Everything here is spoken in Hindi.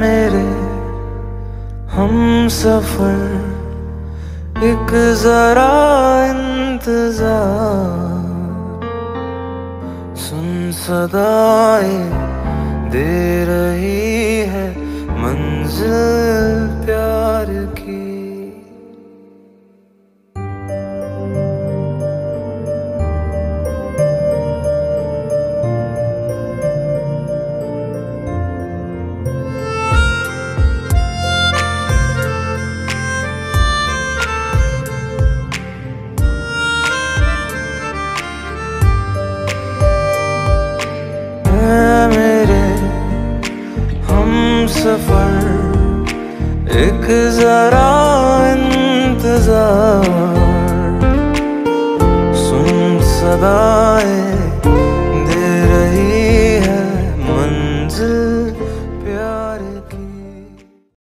मेरे हम सफ़र एक जरा इंतज़ार। सुन सदाए दे रही है मंजिल सफ़र एक जरा इंतज़ार। सुन सदाए दे रही है मंज प्यार की।